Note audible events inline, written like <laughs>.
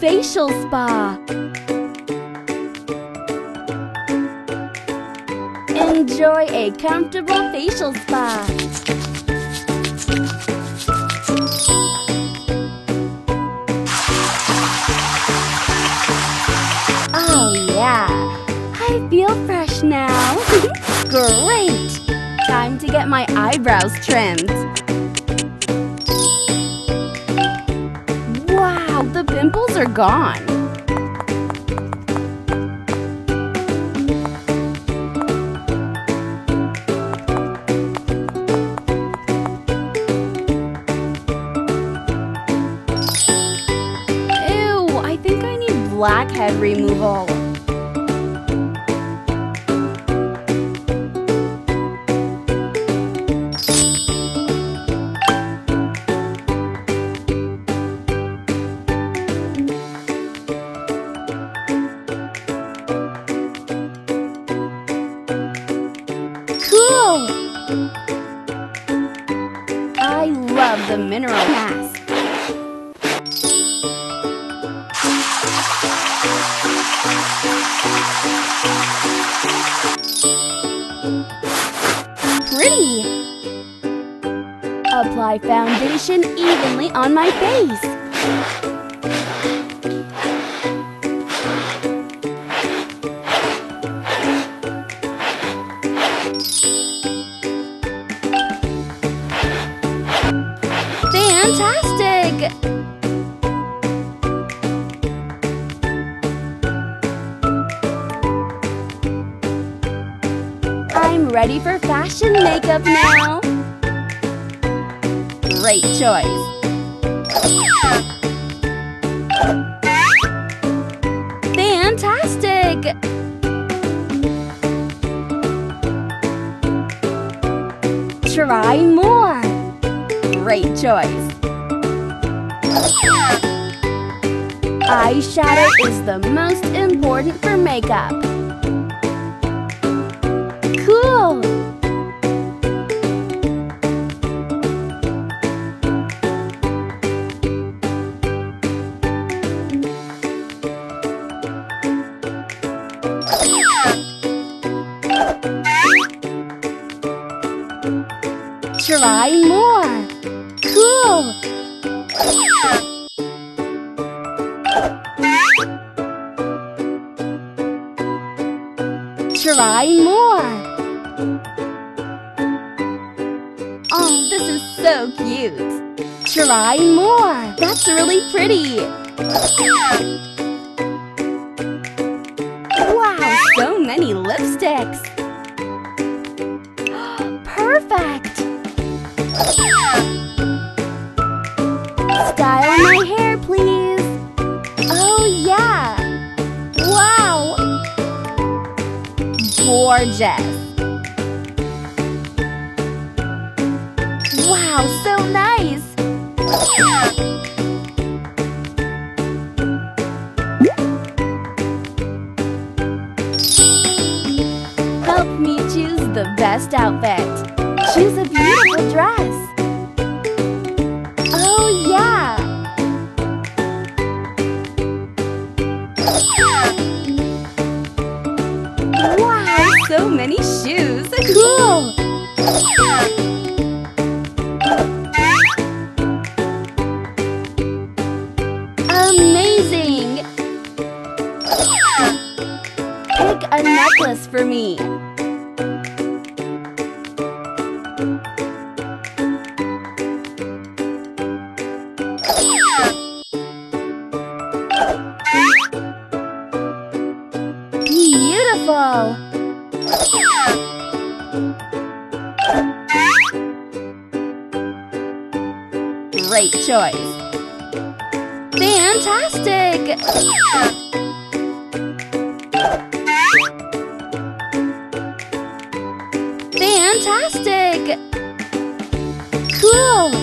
facial spa. Enjoy a comfortable facial spa. Oh yeah, I feel fresh now. <laughs> Great! Time to get my eyebrows trimmed. Wow, the pimples are gone. Ew, I think I need blackhead removal. Love the mineral mask. Pretty! Apply foundation evenly on my face. Fantastic! I'm ready for fashion makeup now. Great choice. Fantastic! Try more. Great choice. Eyeshadow is the most important for makeup. Cool! Try more! Try more! Oh, this is so cute! Try more! That's really pretty! Gorgeous! Wow, so nice! Help me choose the best outfit. Choose a beautiful shoes! Cool! Amazing! Pick a necklace for me. Choice! Fantastic! Fantastic! Cool!